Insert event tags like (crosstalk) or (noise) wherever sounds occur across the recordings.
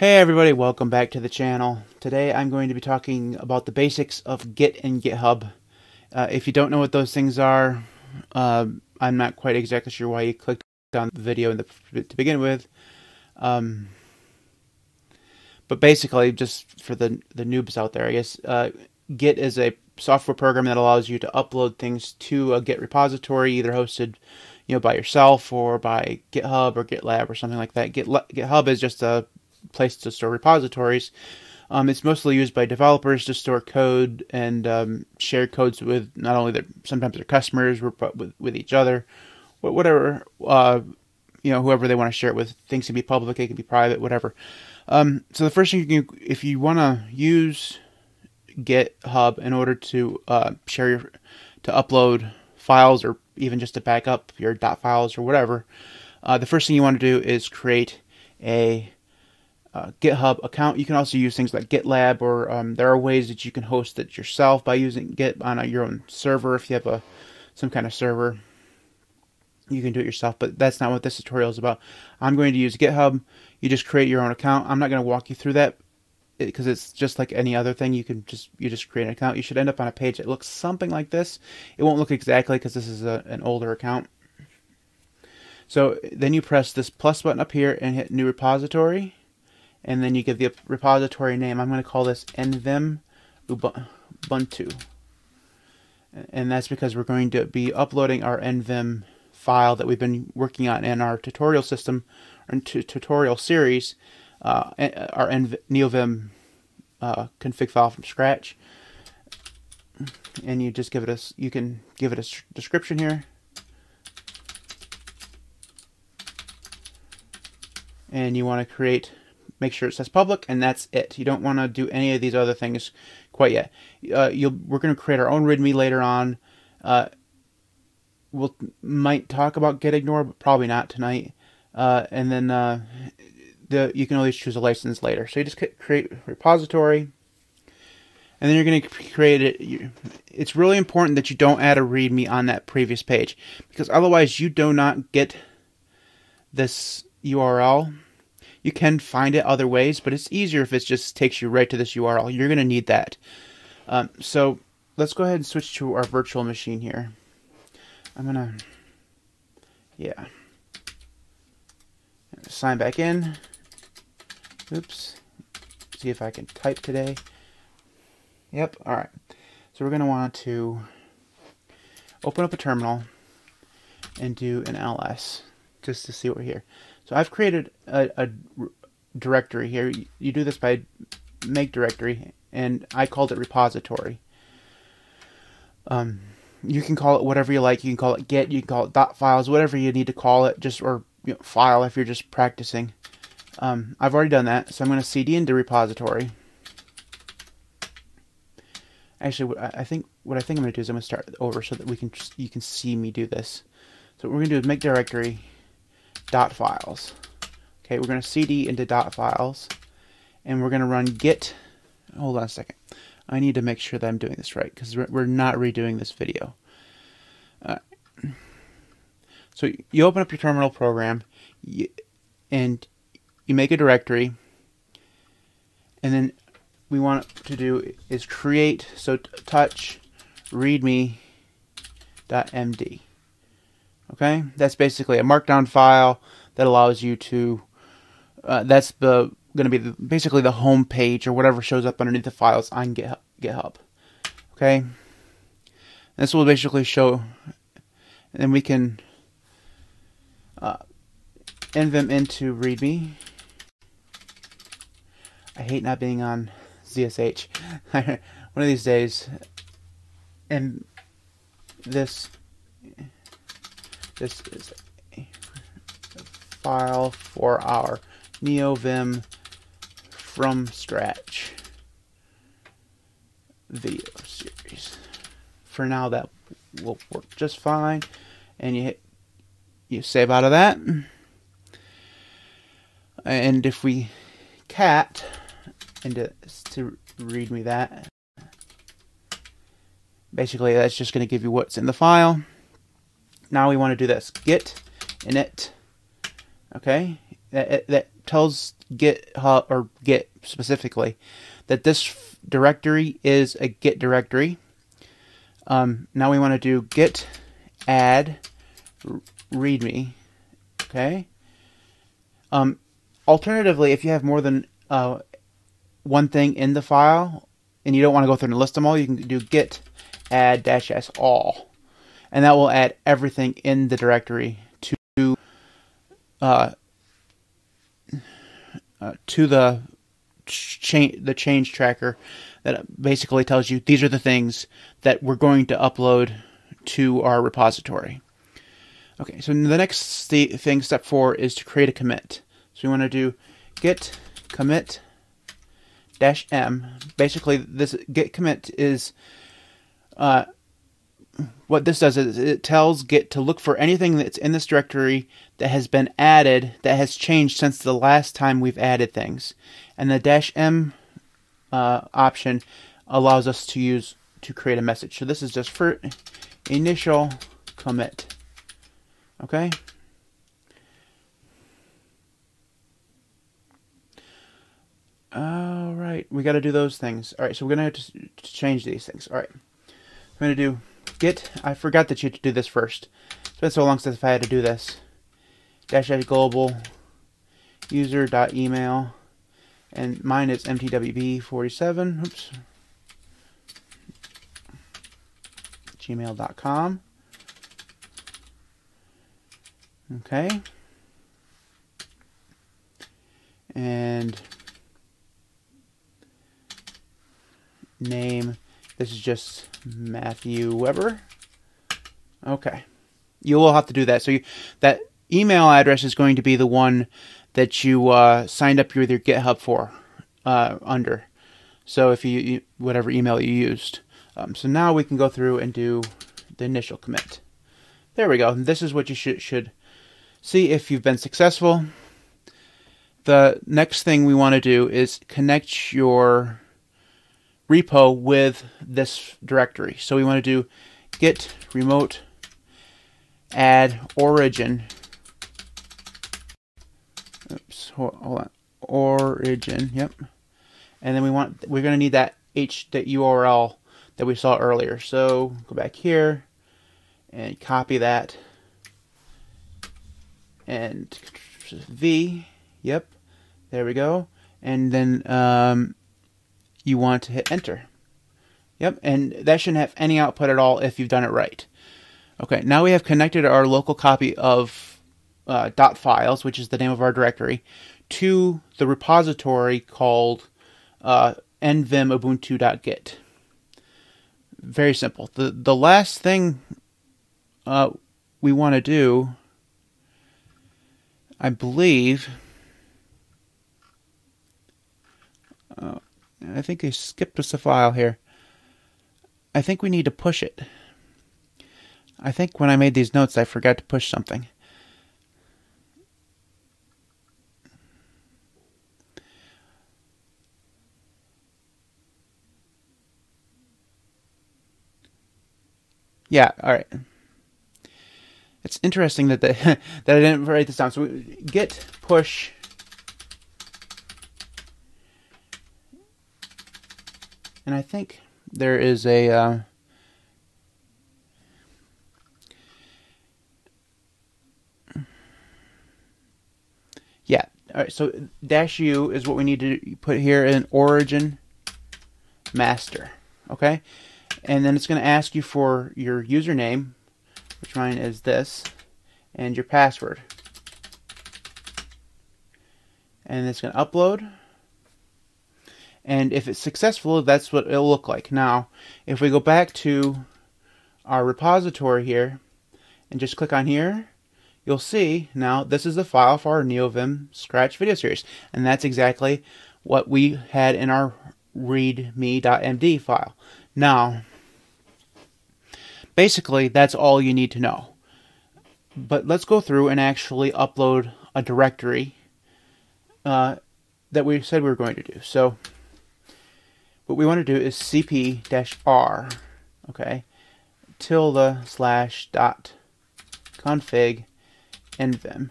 Hey everybody, welcome back to the channel. Today I'm going to be talking about the basics of Git and GitHub. Uh, if you don't know what those things are, uh, I'm not quite exactly sure why you clicked on the video the, to begin with. Um, but basically, just for the, the noobs out there, I guess, uh, Git is a software program that allows you to upload things to a Git repository, either hosted you know, by yourself or by GitHub or GitLab or something like that. Git, GitHub is just a place to store repositories. Um, it's mostly used by developers to store code and um, share codes with not only their sometimes their customers but with, with each other, whatever uh, you know whoever they want to share it with. Things can be public, it can be private, whatever. Um, so the first thing you can, if you want to use GitHub in order to uh, share your to upload files or even just to back up your dot files or whatever, uh, the first thing you want to do is create a uh, GitHub account. You can also use things like GitLab, or um, there are ways that you can host it yourself by using Git on a, your own server. If you have a some kind of server, you can do it yourself. But that's not what this tutorial is about. I'm going to use GitHub. You just create your own account. I'm not going to walk you through that because it's just like any other thing. You can just you just create an account. You should end up on a page that looks something like this. It won't look exactly because this is a, an older account. So then you press this plus button up here and hit new repository and then you give the repository name. I'm going to call this nvim ubuntu. And that's because we're going to be uploading our nvim file that we've been working on in our tutorial system, or tutorial series, uh, our NV neovim uh, config file from scratch. And you just give it a, you can give it a description here. And you want to create make sure it says public, and that's it. You don't want to do any of these other things quite yet. Uh, we're going to create our own README later on. Uh, we'll might talk about gitignore, but probably not tonight. Uh, and then uh, the you can always choose a license later. So you just create repository, and then you're going to create it. It's really important that you don't add a README on that previous page because otherwise you do not get this URL you can find it other ways, but it's easier if it just takes you right to this URL. You're going to need that. Um, so let's go ahead and switch to our virtual machine here. I'm going to, yeah. Sign back in. Oops. See if I can type today. Yep, all right. So we're going to want to open up a terminal and do an ls just to see what we're here. So I've created a, a directory here. You, you do this by make directory, and I called it repository. Um, you can call it whatever you like. You can call it git. You can call it dot files. Whatever you need to call it, just or you know, file if you're just practicing. Um, I've already done that, so I'm going to cd into repository. Actually, I think what I think I'm going to do is I'm going to start over so that we can you can see me do this. So what we're going to do is make directory dot files. Okay, we're going to cd into dot files, and we're going to run git. Hold on a second. I need to make sure that I'm doing this right because we're not redoing this video. Uh, so you open up your terminal program, you, and you make a directory, and then we want to do is create so touch readme.md. Okay, that's basically a markdown file that allows you to. Uh, that's the going to be the, basically the home page or whatever shows up underneath the files on GitHub. Okay, this will basically show, and we can uh, nvim into README. I hate not being on ZSH. (laughs) One of these days, and this this is a file for our NeoVim from scratch video series. For now, that will work just fine. And you hit, you save out of that. And if we cat into to read me that, basically that's just going to give you what's in the file. Now we want to do this. Git init. Okay. that, that tells GitHub or Git specifically that this directory is a Git directory. Um, now we want to do git add readme. Okay. Um, alternatively, if you have more than uh, one thing in the file and you don't want to go through and list them all, you can do git add dash s all, and that will add everything in the directory to uh, uh, to the change the change tracker that basically tells you these are the things that we're going to upload to our repository. Okay, so the next thing, step four, is to create a commit. So we want to do git commit dash m. Basically, this git commit is uh, what this does is it tells Git to look for anything that's in this directory that has been added that has changed since the last time we've added things. And the dash m uh, option allows us to use to create a message. So this is just for initial commit. Okay? All right, we got to do those things. All right, so we're going to have to change these things. All right, I'm to do git. I forgot that you had to do this first. It's been so long since I had to do this. Dash dash global user dot email, and mine is mtwb47. Oops. gmail.com. Okay. And name, this is just Matthew Weber. Okay. You will have to do that. So you, that email address is going to be the one that you uh, signed up your GitHub for uh, under. So if you, you, whatever email you used. Um, so now we can go through and do the initial commit. There we go. This is what you should should see if you've been successful. The next thing we want to do is connect your repo with this directory. So we want to do git remote add origin. Oops, hold, on. Origin, yep. And then we want we're going to need that h that URL that we saw earlier. So go back here and copy that and V, yep, there we go. And then um, you want to hit enter. Yep, and that shouldn't have any output at all if you've done it right. Okay, now we have connected our local copy of uh, files, which is the name of our directory, to the repository called uh, nvim Very simple. The the last thing uh, we want to do, I believe. Uh, I think they skipped us a file here. I think we need to push it. I think when I made these notes, I forgot to push something. Yeah, all right. It's interesting that the, (laughs) that I didn't write this down. So we git push and I think there is a uh, yeah all right so dash u is what we need to put here in origin master okay? And then it's going to ask you for your username which mine is this and your password. And it's going to upload and if it's successful, that's what it'll look like. Now, if we go back to our repository here and just click on here, you'll see now this is the file for our NeoVim Scratch video series. And that's exactly what we had in our readme.md file. Now, basically, that's all you need to know. But let's go through and actually upload a directory uh, that we said we were going to do. So what we want to do is cp-r, okay, tilde slash dot config nvim.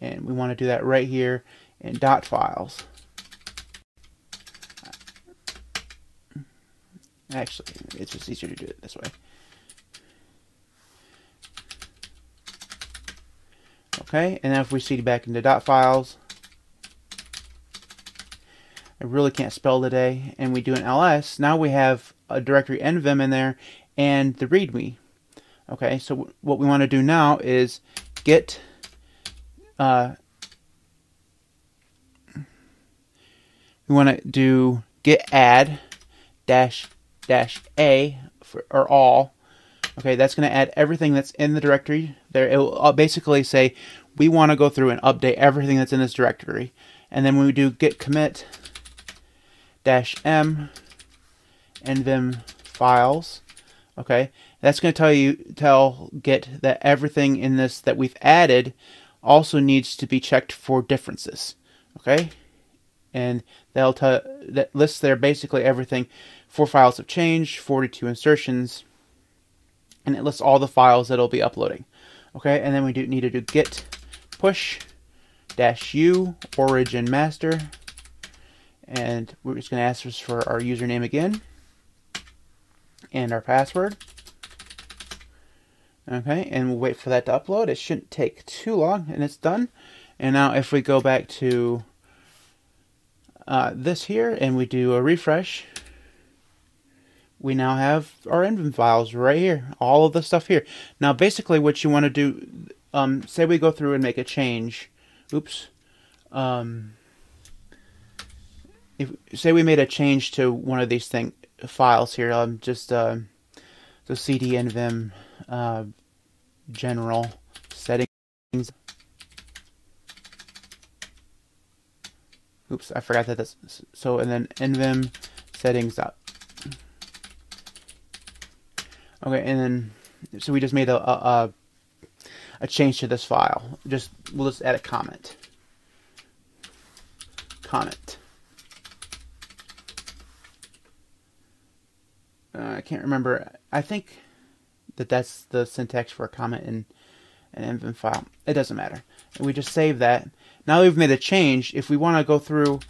And we want to do that right here in dot files. Actually, it's just easier to do it this way. Okay, and now if we see back into dot files, I really can't spell today, and we do an ls, now we have a directory nvim in there and the readme. Okay, so what we want to do now is get uh, we want to do get add dash dash a for or all. Okay, that's going to add everything that's in the directory there. It will uh, basically say we want to go through and update everything that's in this directory. And then when we do git commit dash m and nvim files, okay, that's going to tell you tell Git that everything in this that we've added also needs to be checked for differences. Okay, and they'll tell that lists there basically everything. Four files have changed, 42 insertions, and it lists all the files that it'll be uploading. Okay, and then we do need to do git push dash u origin master, and we're just going to ask us for our username again and our password. Okay, and we'll wait for that to upload. It shouldn't take too long, and it's done. And now if we go back to uh, this here and we do a refresh, we now have our nvim files right here, all of the stuff here. Now basically what you want to do, um, say we go through and make a change, oops, um, if say we made a change to one of these thing files here, um, just uh, the cd nvim uh, general settings. Oops, I forgot that that's so. And then nvim settings up. Okay, and then so we just made a, a a change to this file. Just we'll just add a comment. Comment. Uh, I can't remember. I think that that's the syntax for a comment in an nvim file. It doesn't matter. We just save that. Now we've made a change. If we want to go through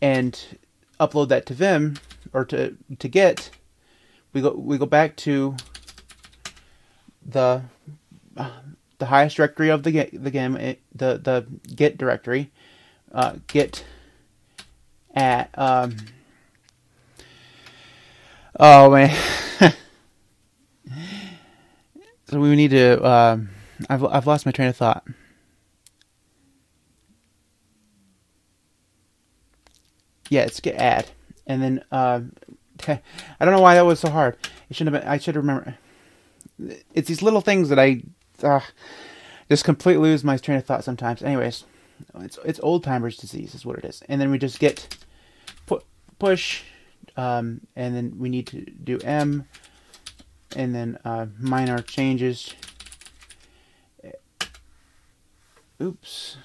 and upload that to Vim or to to Git, we go we go back to the uh, the highest directory of the the game the the Git directory, uh, Git at um, oh man. (laughs) So we need to. Uh, I've I've lost my train of thought. Yeah, it's get add, and then uh, (laughs) I don't know why that was so hard. It shouldn't have been. I should remember. It's these little things that I uh, just completely lose my train of thought sometimes. Anyways, it's it's old timers disease is what it is, and then we just get pu- push, um, and then we need to do m and then uh, minor changes. Oops.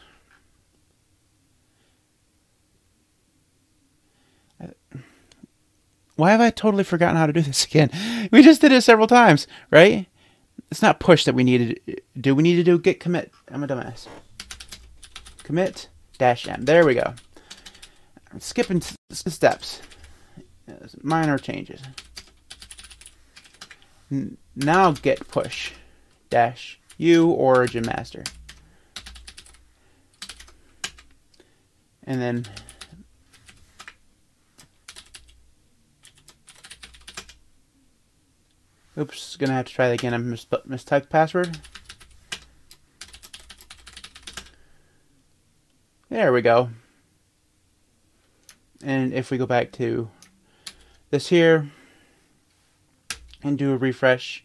Why have I totally forgotten how to do this again? We just did it several times, right? It's not push that we need to do. We need to do git commit. I'm a dumbass. Commit dash m. There we go. I'm skipping steps. Minor changes now git push dash u origin master. And then Oops, gonna have to try that again. I mis mistyped password. There we go. And if we go back to this here, and do a refresh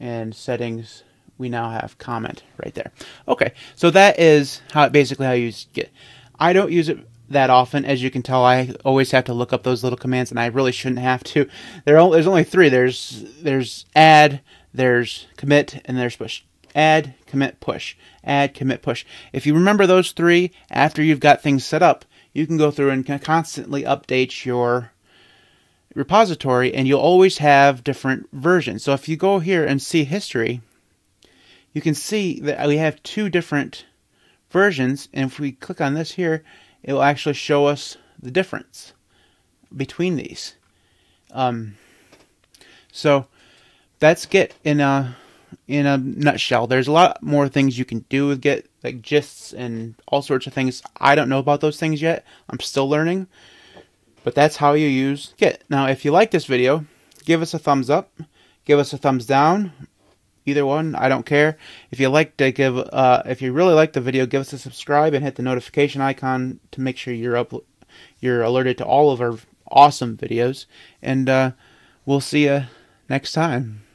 and settings we now have comment right there. Okay so that is how basically how you git i don't use it that often as you can tell. I always have to look up those little commands and i really shouldn't have to. There are, there's only three. There's there's add there's commit and there's push. Add commit push. Add commit push. If you remember those three after you've got things set up you can go through and constantly update your repository and you'll always have different versions. So if you go here and see history, you can see that we have two different versions, and if we click on this here, it will actually show us the difference between these. Um, so that's Git in a in a nutshell. There's a lot more things you can do with Git, like gists and all sorts of things. I don't know about those things yet. I'm still learning. But that's how you use Git. Now, if you like this video, give us a thumbs up, give us a thumbs down, either one. I don't care. If you like to give, uh, if you really like the video, give us a subscribe and hit the notification icon to make sure you're up, you're alerted to all of our awesome videos. And uh, we'll see you next time.